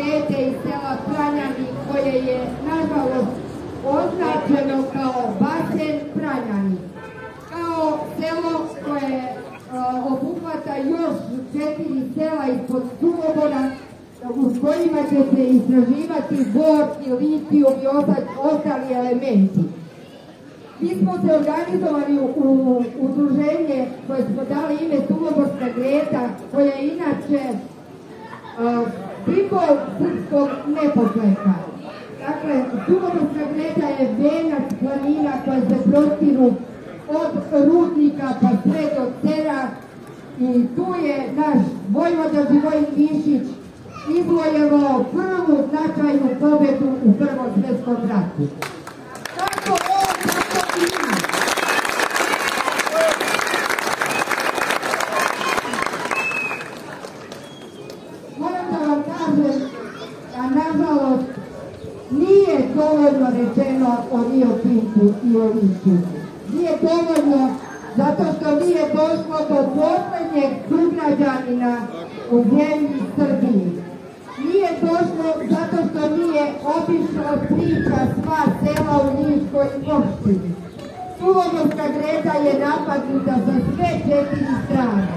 Grete iz sela Pranjani koje je nažalost označeno kao basen Pranjani. Kao selo koje obuhvata još četiri sela ispod Suobora u kojima će se istraživati bor i litijum i ostali elementi. Mi smo se organizovali u udruženje koje smo dali ime Suloborska Greta, koja je inače simbol srpskog neposleka. Dakle, Suloborska Greta je venac planina koja se prostiru od rudnika pa sve do cera i tu je naš Vojvoda Živojin Mišić izvojevao prvu značajnu pobedu u Prvom svjetskom ratu. Tako on, tako i mi. Moram da vam kažem da nažalost nije dovoljno rečeno o Rio Pintu i o Ličinu. Nije dovoljno zato što nije došlo do posljednjeg sugrađanina u zemlji Srbiji. Nije došlo zato što nije obišla priča sva sela u Niškoj opštini. Suvomovska greda je napadnuta sa sve četiri strane.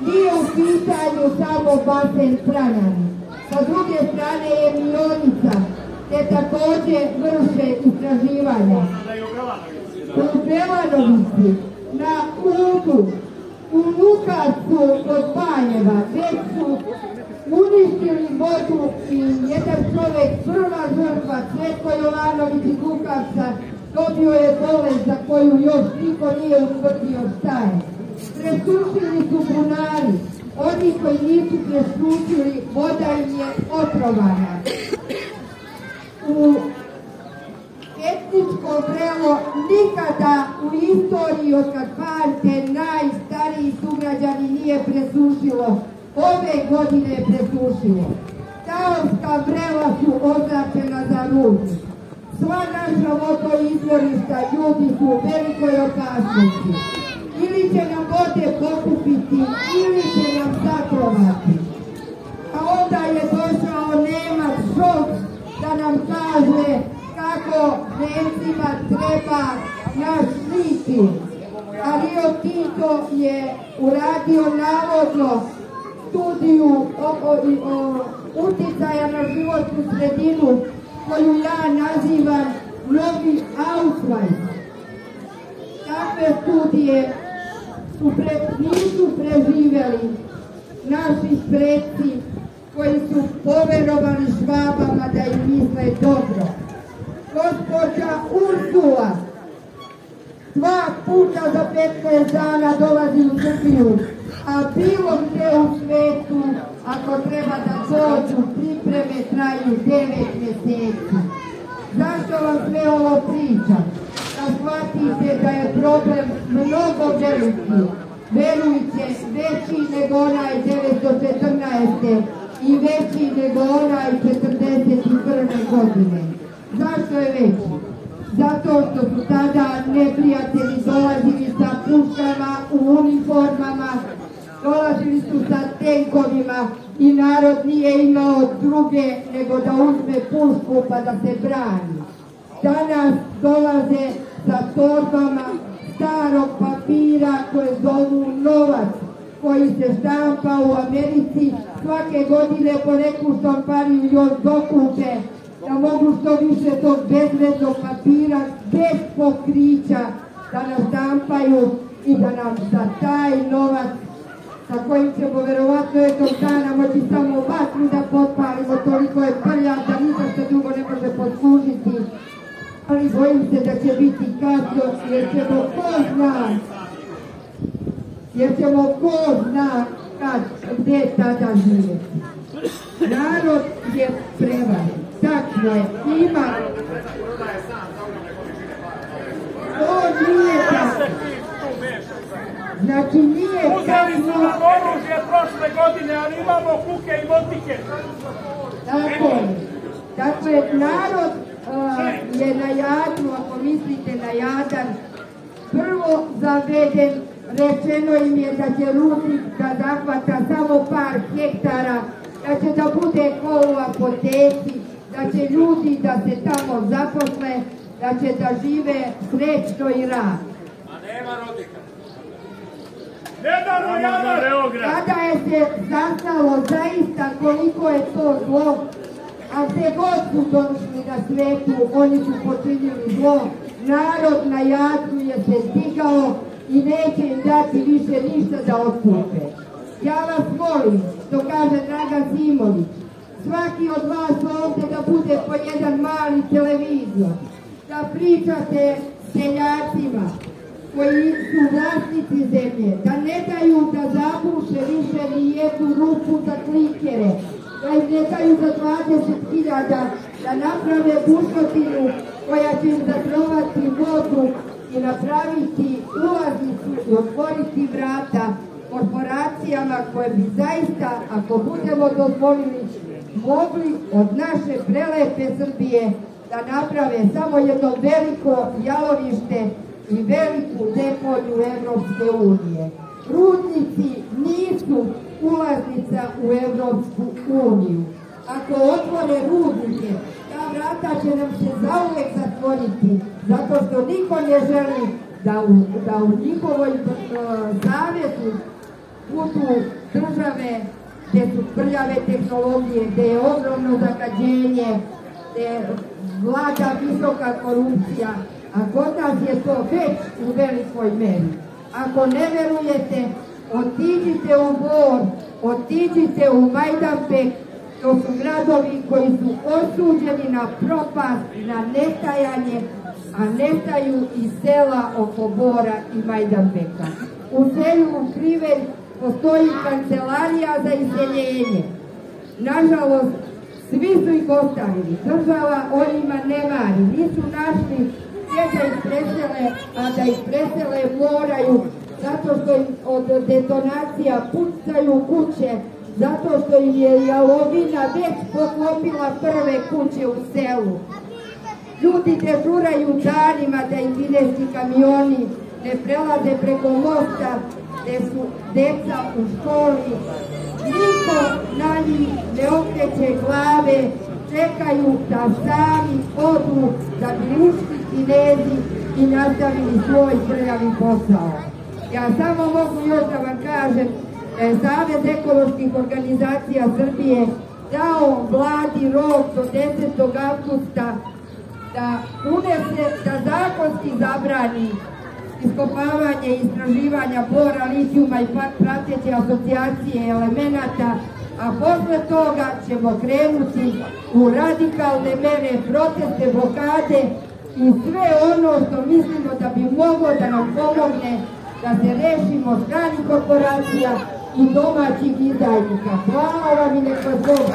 Nije u pitanju samo basen Pranjani. Sa druge strane je Mionica, te također vrše istraživanja. U Belanovici, na Udu, u Lukacu kod Panjeva, već su uništili vodu i jedan čovjek, prva žrtva, Cvetko Jovanović iz Lukavca, dobio je bolest za koju još niko nije utvrdio šta je. Presušili su bunari, oni koji nisu presušili, voda im je otrovana. Vrelo nikada u istoriji od kad pamte najstariji sugrađani nije presušilo ove godine je presušilo. Taonska vrela su označena za rud. Sva naša vodoizvorišta ljudi su u velikoj opasnosti. Ili će nam vode pokupiti, ili će nam zatrovati. A onda je došao Nemac Šok da nam kaže Nemcima treba naš litijum. A Rio Tinto je uradio navodno studiju utjecaja na životnu sredinu koju ja nazivam novi Ausweis. Takve studije nisu preživjeli naši preci koji su poverovali švabama da im misle dobro. Gospođa Ursula dva puta za 15 dana dolazi u Srbiju a bilo gdje u svetu, ako treba da dođu, pripreme traju devet mjeseci. Zašto vam sve ovo pričam? Da shvatite da je problem mnogo veliki. Verujte, veći nego onaj 914. i veći nego onaj 41. godine. Zašto je veći? Zato što su tada neprijatelji dolazili sa puškama u uniformama, dolazili su sa tenkovima i narod nije imao druge nego da uzme pušku pa da se brani. Danas dolaze sa torbama starog papira koje zovu novac, koji se štampa u Americi svake godine po neku štampariju još dokupe da mogu što više tog bezvrednog papira bez pokrića da nas štampaju i da nam za taj novac sa kojim ćemo verovatno jednog dana moći samo vatru da potpalimo, toliko je prlja da ništa drugo ne može poslužiti. Ali bojim se da će biti kasno jer ćemo ko zna, jer ćemo ko zna kad, gdje tada živjeti. Tačno je, ima. To nije tako. Znači nije Uzeli su nam oružje prošle godine, ali imamo kuke i motike. Tako je. Dakle, narod je na jadu, ako mislite na jadan, prvo zaveden, rečeno im je da će rudnik da zahvata samo par hektara da će da bude ko u apoteci, da će ljudi da se tamo zaposle, da će da žive srećno i rad. A nema rodika. Beograd. Kada je se saznalo zaista koliko je to zlo, a gdje god su došli na svetu, oni su počinili zlo, narod na jadu je se stigao i neće im dati više ništa da otkupe. Ja vas molim, što kaže Dragan Simović, svaki od vas ovdje da bude po jedan mali televizor, da pričate seljacima koji su vlasnici zemlje, da ne daju da zabuše više ni jednu rupu za klikere, da im ne daju za 20.000 da naprave bušotinu koja će im zatrovati vodu i napraviti ulaznicu i otvoriti vrata korporacijama koje bi zaista, ako budemo dozvolili, mogli od naše prelepe Srbije da naprave samo jedno veliko jalovište i veliku deponiju Evropske unije. Rudnici nisu ulaznica u Evropsku uniju. Ako otvore rudnike, ta vrata će nam se zauvek zatvoriti, zato što niko ne želi da u, da u njihovoj zavezu budu države gdje su prljave tehnologije, gdje je ogromno zagađenje, gdje vlada visoka korupcija, a kod nas je to već u velikoj meri. Ako ne verujete, otiđite u Bor, otiđite u Majdanpek, to su gradovi koji su osuđeni na propast, na nestajanje, a nestaju i sela oko Bora i Majdanpeka. U selu Krivelj postoji kancelarija za iseljenje. Nažalost, svi su ih ostavili. Država o njima ne mari. Nisu našli gdje da ih presele, a da ih presele moraju zato što im od detonacija pucaju kuće, zato što im je jalovina već poklopila prve kuće u selu. Ljudi dežuraju danima da im kineski kamioni ne prelaze preko mosta gdje su deca u školi. Niko na njih ne okreće glave, čekaju da sami odu da bi ušli kinezi i nastavili svoj prljavi posao. Ja samo mogu još da vam kažem da je Savez ekoloških organizacija Srbije dao vladi rok do 10. augusta da unese, da zakonski zabrani iskopavanje istraživanja bora, litijuma i prateće asocijacije elemenata, a posle toga ćemo krenuti u radikalne mere, proteste, blokade i sve ono što mislimo da bi moglo da nam pomogne da se rešimo stranih korporacija i domaćih izdajnika. Hvala vam i neka Bog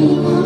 mim.